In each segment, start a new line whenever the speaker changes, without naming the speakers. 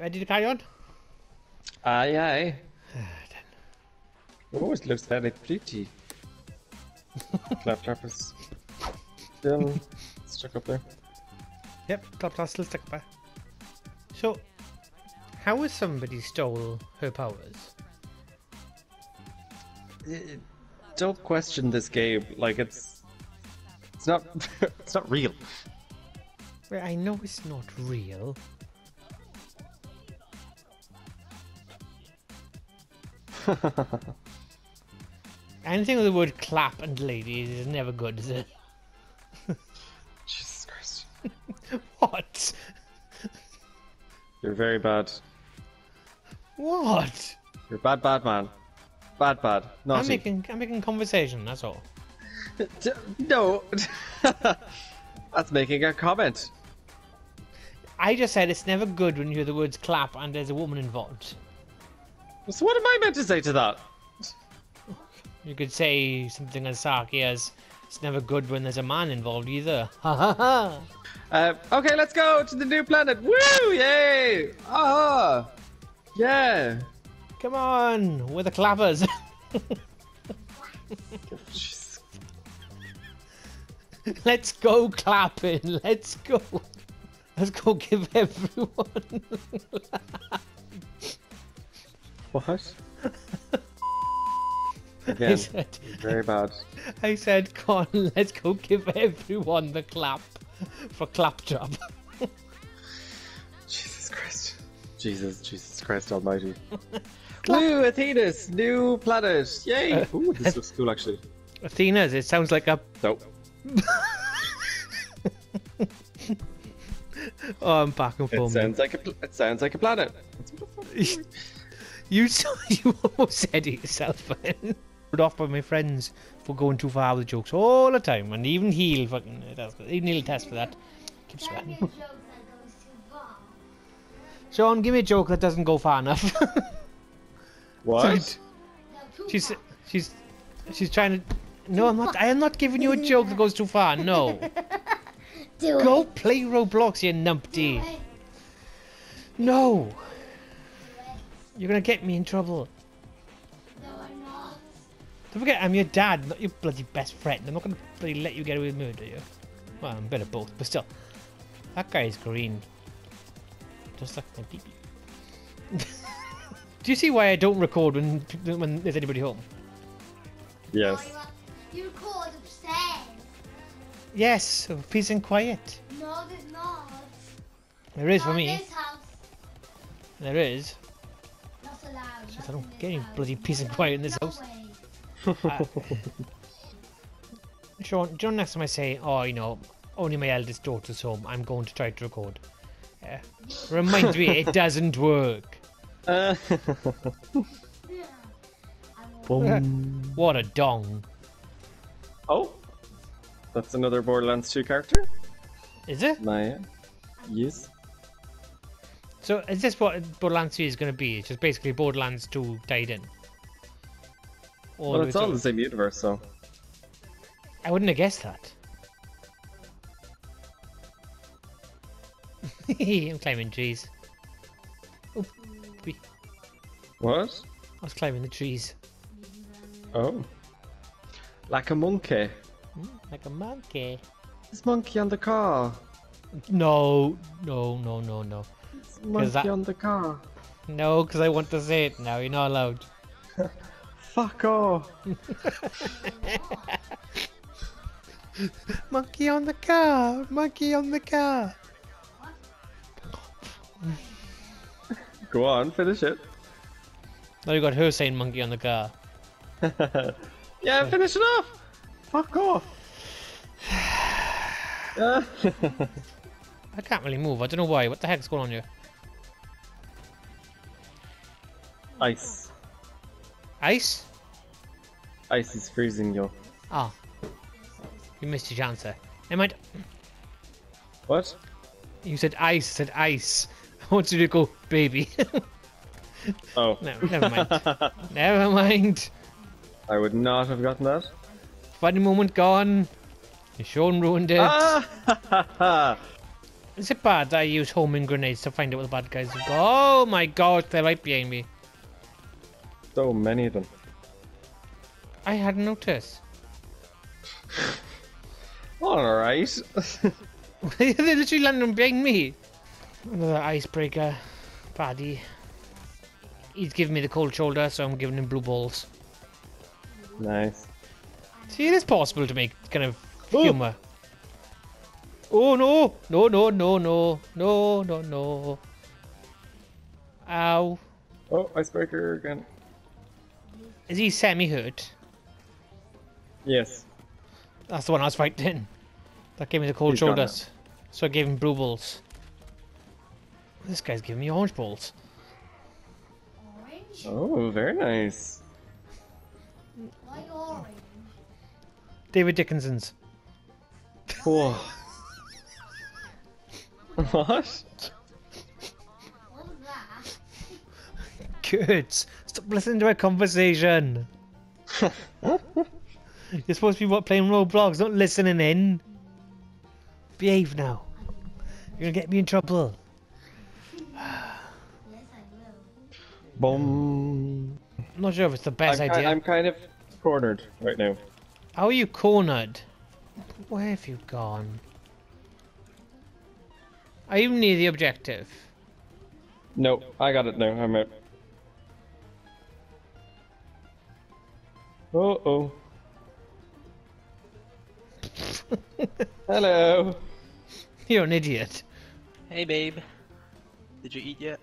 ready to carry on?
Aye, aye. Oh, it looks very pretty. Claptrap is still stuck up there.
Yep, Claptrap's still stuck by. So, how has somebody stole her powers?
Don't question this game. Like it's, it's not, it's not real.
Well, I know it's not real. Anything with the word clap and ladies is never good, is it?
Jesus Christ,
What?
you're very bad.
What?
You're bad, bad man. Bad, bad.
I'm making I'm making conversation, that's all.
D- no. That's making a comment.
I just said it's never good when you hear the words clap and there's a woman involved.
So what am I meant to say to that?
You could say something as sarky as it's never good when there's a man involved either. Ha ha ha!
Uh, okay, let's go to the new planet. Woo! Yay! Ah! Yeah!
Come on, we're the clappers. Let's go clapping. Let's go. Let's go give everyone.
What?
I
Again,
said,
very bad.
I said, come on, let's go give everyone the clap for claptrap.
Jesus Christ. Jesus, Jesus Christ Almighty. Woo, Athenas new planet. Yay!
Uh,
Ooh, this looks cool actually.
Athenas, it sounds like a.
Nope.
Oh, I'm back and forth.
It sounds like a pl- it sounds like a planet.
You you almost said it yourself, man. Put off by my friends for going too far with the jokes all the time, and even he'll fucking uh, that's good. Even he'll test for that. Keep sweating. Sean, give me a joke that doesn't go far enough.
What?
she's she's she's trying to. No, I'm not. I am not giving you a joke that goes too far. No,
Do
go
it.
play Roblox, you numpty. No, you're gonna get me in trouble.
No, I'm not.
Don't forget, I'm your dad, not your bloody best friend. I'm not gonna bloody let you get away with murder, you. Well, I'm a bit of both, but still. That guy's green. Just like my pee Do you see why I don't record when when there's anybody home?
Yes.
No, you, you record upstairs.
Yes, so peace and quiet.
No, there's not.
There is for me.
This house.
There is.
Not allowed.
Just
not
I don't get any bloody peace and quiet in this house.
way.
Sean, do you know next time I say, oh, you know, only my eldest daughter's home, I'm going to try to record. Yeah. Remind me, it doesn't work.
Uh,
Yeah.
What a dong.
oh, that's another Borderlands 2 character.
Is it?
Maya. Yes.
So is this what Borderlands 3 is going to be? It's just basically Borderlands 2 tied in?
Well, it's all
it-
the same universe, so.
I wouldn't have guessed that. I'm climbing trees. Wee.
What?
I was climbing the trees.
Oh. Like a monkey.
Hmm, Like a monkey.
This monkey on the car.
No, no, no, no, no.
This monkey
that-
on the car.
No, because I want to say it now. You're not allowed.
Fuck off.
Monkey on the car! Monkey on the car!
Go on, finish it.
Now you got her saying monkey on the car.
yeah, finish it off. Fuck off.
I can't really move. I don't know why. What the heck's going on here?
Ice.
Ice?
Ice is freezing you.
Ah. You missed your chance there. Never mind.
What?
You said ice, said ice. I want you to go, baby.
Oh.
no, never mind. never mind.
I would not have gotten that.
Funny moment gone. Sean ruined it.
Ah!
Is it bad that I use homing grenades to find out where the bad guys go? Oh my god, they're right behind me.
So many of them.
I hadn't noticed.
Alright.
they literally landed behind me. Another icebreaker. Paddy. He's giving me the cold shoulder, so I'm giving him blue balls.
nice.
See, it is possible to make kind of humor. Oh no! No, no, no, no. No, no, no. Ow.
Oh, icebreaker again.
Is he semi hurt?
Yes.
That's the one I was fighting. That gave me the cold
He's gone now.
shoulders. So I gave him blue balls. This guy's giving me orange balls.
Orange?
Oh, very nice.
Why orange?
David Dickinson's.
Whoa. What?
What that?
Good. Stop listening to our conversation. You're supposed to be what, playing Roblox, not listening in. Behave now. You're gonna get me in trouble.
Yes, I will.
Boom.
I'm not sure if it's the
I'm,
best idea.
I'm kind of cornered right now.
How are you cornered? Where have you gone? Are you near the objective?
No, I got it now. I'm out. Oh oh. Hello.
You're an idiot.
Hey, babe. Did you eat yet?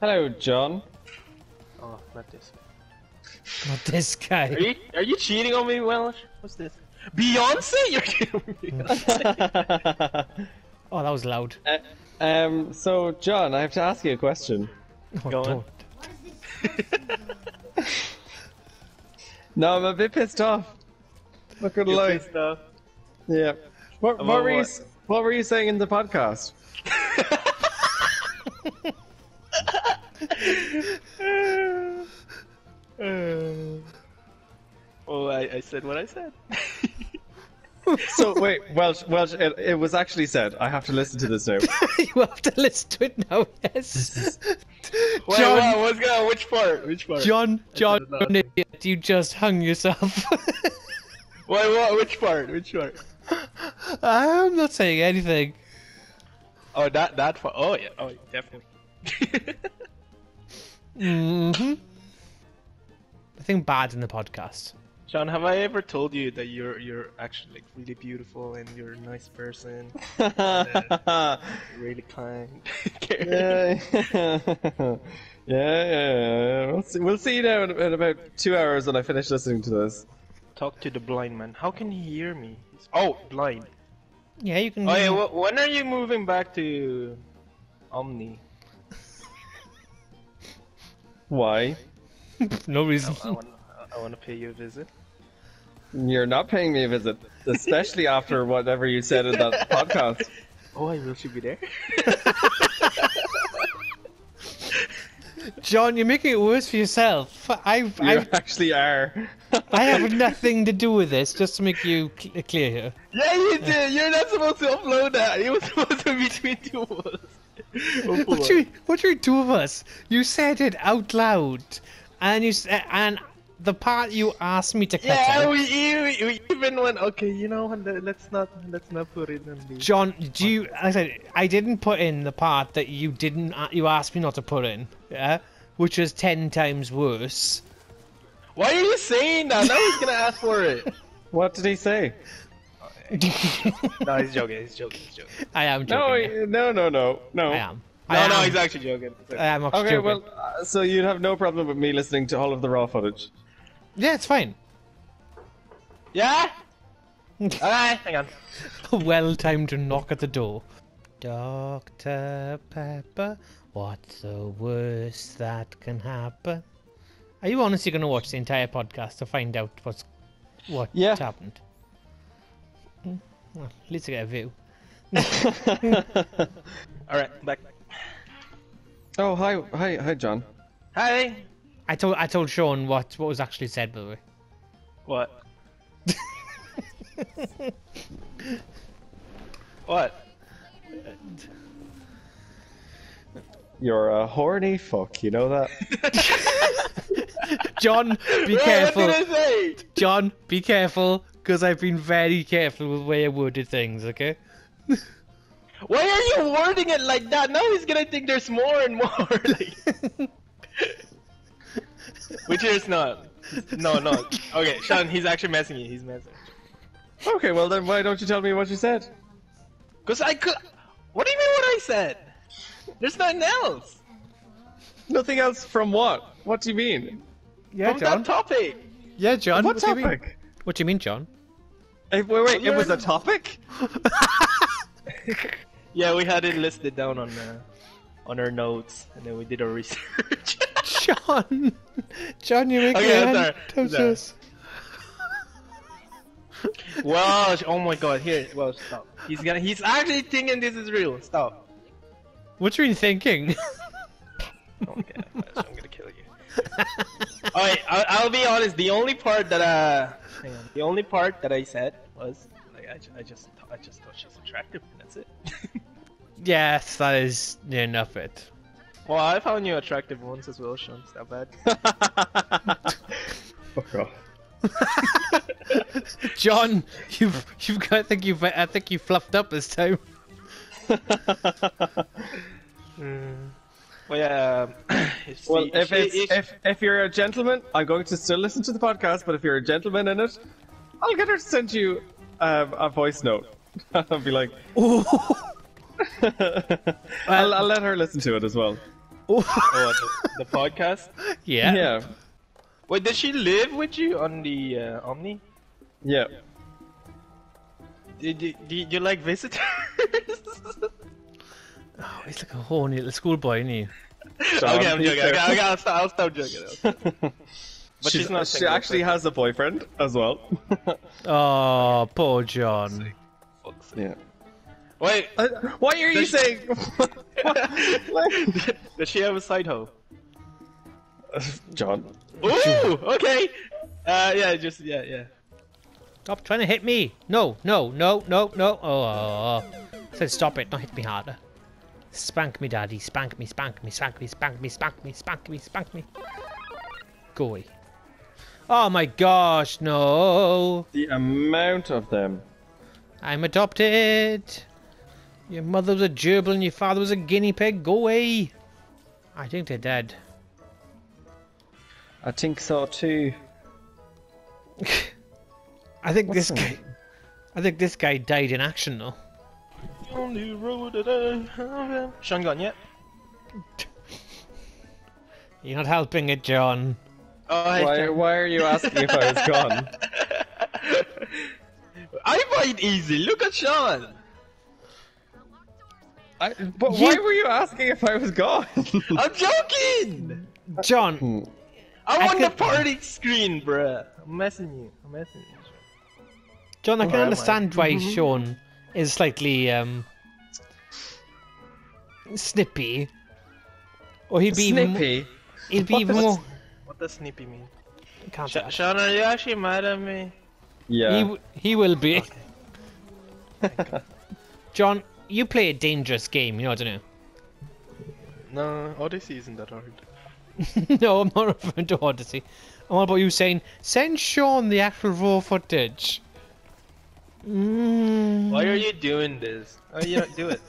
Hello, John.
Oh, not this.
Not this
Are
guy.
you are you cheating on me, Welsh? What's this? Beyonce? You're kidding me.
Oh, that was loud.
Uh, um. So, John, I have to ask you a question.
Oh,
Go on.
don't.
What is?
No, I'm a bit pissed off. Not gonna
You're
lie.
pissed off.
Yeah. What, what were you
what?
s- What were you saying in the podcast?
Oh, I, I said what I said.
So wait, Welsh, Welsh. It, it was actually said. I have to listen to this now.
you have to listen to it now, yes.
Wait,
John,
what, what's going on? Which part? Which part?
John, John,
said
you're idiot. You just hung yourself.
Wait, what? Which part? Which part?
I'm not saying anything.
Oh, that that part. Oh yeah. Oh, definitely.
mm hmm. Nothing bad in the podcast.
Sean, have I ever told you that you're you're actually like really beautiful and you're a nice person,
yeah, uh,
you're really kind?
yeah, yeah, yeah. We'll see, we'll see you now in, in about two hours when I finish listening to this.
Talk to the blind man. How can he hear me? He's- Oh, blind.
Yeah, you can.
Oh yeah. wh- when are you moving back to Omni?
Why?
no reason.
I want I want to pay you a visit.
You're not paying me a visit, especially after whatever you said in that podcast.
Oh, I will. She be there?
John, you're making it worse for yourself. I've,
You
I've
actually are.
I have nothing to do with this. Just to make you cl- clear here.
Yeah, you did. You're not supposed to upload that. It was supposed to be between two of us.
What
boy.
do you, what do you do of us? You said it out loud, and you and the part you asked me to cut
Yeah,
out.
we, we, we even went. Okay, you know what? let- Let's not let's not put it in the.
John, do you? Like I said I didn't put in the part that you didn't. You asked me not to put in. Yeah, which was ten times worse.
Why are you saying that? Now he's gonna ask for it.
What did he say?
no, he's joking. He's joking. He's joking.
I am
No,
joking. yeah.
no, no, no, no.
I am.
No,
I
no,
am.
he's actually joking.
I am actually
Okay,
joking.
well, uh, so you'd have no problem with me listening to all of the raw footage.
Yeah, it's fine.
Yeah. Alright, hang on.
well timed to knock at the door. Dr. Pepper, what's the worst that can happen? Are you honestly going to watch the entire podcast to find out what's what
Yeah.
happened? Hmm, Well, at least I get a view.
Alright, back.
Oh, hi, hi, hi, John.
Hi.
I told I told Sean what what was actually said by the way.
What? what?
You're a horny fuck, you know that?
John, be
Wait,
careful.
What did I say?
John, be careful, because I've been very careful with the way I worded things. Okay.
Why are you wording it like that? Now he's gonna think there's more and more. like- Which is not. No, no. Okay, Sean, he's actually messing you. He's messing.
Okay, well then why don't you tell me what you said?
Cause I could. What do you mean? What I said? There's nothing else
Nothing else from what? What do you mean?
Yeah,
from that topic.
yeah, John.
What
do you mean?
topic?
What do you mean, John?
Eh, wait, wait, it
You're-
was a topic?
Yeah, we had it listed down on uh, on our notes, and then we did our research.
John, John, you make
Okay,
me
I'm sorry, I'm
anxious.
sorry. well, oh my god, here. Well, stop. He's gonna. He's actually thinking this is real. Stop.
What are you thinking?
Okay, I'm gonna kill you. Alright, I'll, I'll be honest. The only part that uh. The only part that I said was like I, I just I just thought she's attractive. and That's it.
yes, that is near enough it.
Well, I found you attractive once as well, Sean. Is that bad?
Fuck off.
John, you've you've got, I think you've I think you fluffed up this time.
Well, yeah. um, if
Well,
she-
if
she-
it's
if-
if if you're a gentleman, I'm going to still listen to the podcast. But if you're a gentleman in it, I'll get her to send you um, a voice note. I'll be like, I'll, I'll let her listen to it as well.
Oh, the, the podcast.
Yeah.
Yeah,
Wait, does she live with you on the uh, Omni?
yeah.
Did you, do you like visitors?
Oh, he's like a horny little schoolboy, isn't he?
Sean,
okay, I'm
be
joking. Okay,
careful.
okay, I'll stop. I'll stop joking. But
She's,
she's not
she actually
so-
has a boyfriend as well.
Oh, poor John.
yeah.
Wait,
Uh, why are you
Does-
saying?
does she have a side hoe?
John.
Ooh, okay. Uh, yeah, just yeah, yeah.
Stop trying to hit me. No, no, no, no, no. Oh, oh, oh. I said stop it, Don't hit me harder. Spank me, daddy. Spank me, spank me, spank me, spank me, spank me, spank me, spank me. Go away. Oh my gosh, no.
The amount of them.
I'm adopted. Your mother was a gerbil and your father was a guinea pig. Go away. I think they're dead.
I think so too.
I think
What's
this guy. I think this guy died in action though.
The only road that I have. Sean gone yet?
You're not helping it, John.
Oh, hey,
Why,
Sean.
why are you asking if I was gone?
I find it easy. Look at Sean.
I, but
You-
why were you asking if I was gone?
I'm joking.
John,
I'm
I
on the party screen, bruh. I'm messing you. I'm messing you.
John, I can
Alright,
understand why Sean is slightly um snippy. Or he'd be even
Snippy.
he'd be
What
even
the-
more.
What does snippy mean?
Can't
Sh-
say.
Sean, are you actually mad at me?
He
Yeah.
w- he will be. John, you play a dangerous game, you know, don't you?
No, Odyssey isn't that hard.
no, I'm not referring to Odyssey. I'm all about you saying, send Sean the actual raw footage. Mm.
Why are you doing this? Oh, you don't do it.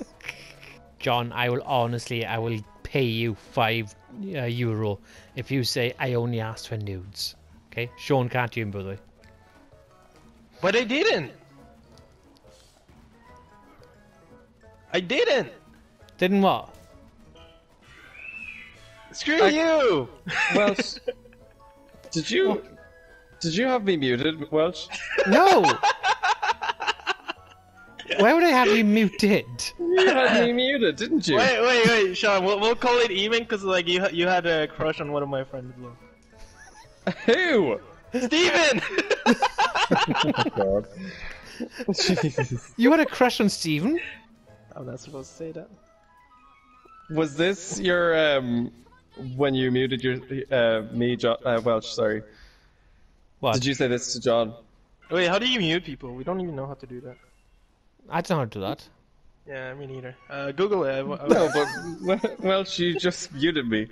John, I will honestly, I will pay you five uh, euro if you say I only asked for nudes. Okay, Sean can't hear me, by the way.
But I didn't. I didn't.
Didn't what?
Screw
I-
you.
Welsh. Did you? Did you have me muted, Welsh?
No. Why would I have you muted?
You had me muted, didn't you?
Wait, wait, wait, Sean. We'll, we'll call it even because like you you had a crush on one of my friends as well.
Who?
Steven!
Oh God. Jesus.
You had a crush on Steven?
I'm not supposed to say that.
Was this your um when you muted your uh me John uh, Welsh? Sorry.
What?
Did you say this to John?
Wait, how do you mute people? We don't even know how to do that.
I don't know how to do that.
Yeah, me neither. Uh, Google it. I, I,
No, but well, well, she just muted me.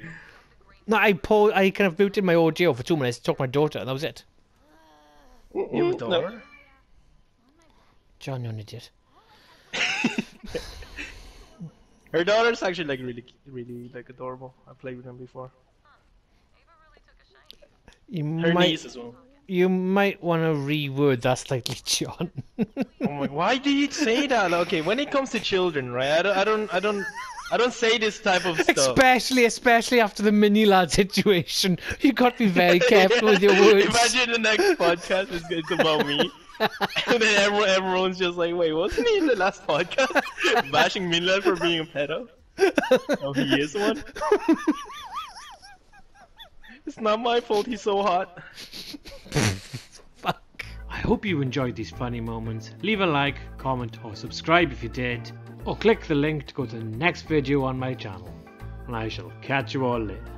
No, I po- I kind of booted my audio for two minutes, to took my daughter, and that was it.
you have a
Mm, no.
daughter?
John, you're an idiot.
Her daughter's actually like really, really like adorable. I played with them before.
You
Her
might,
niece as well.
you might want to reword that slightly, John.
Oh my! Why do you say that? Okay, when it comes to children, right? I don't, I don't, I don't, I don't say this type of stuff.
especially, especially after the mini lad situation, you got to be very careful with your words.
Imagine the next podcast is it's about me. And then everyone, everyone's just like, wait, wasn't he in the last podcast bashing Minlad for being a pedo? Oh, he is one? it's not my fault he's so hot.
Fuck. I hope you enjoyed these funny moments. Leave a like, comment, or subscribe if you did. Or click the link to go to the next video on my channel. And I shall catch you all later.